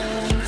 time.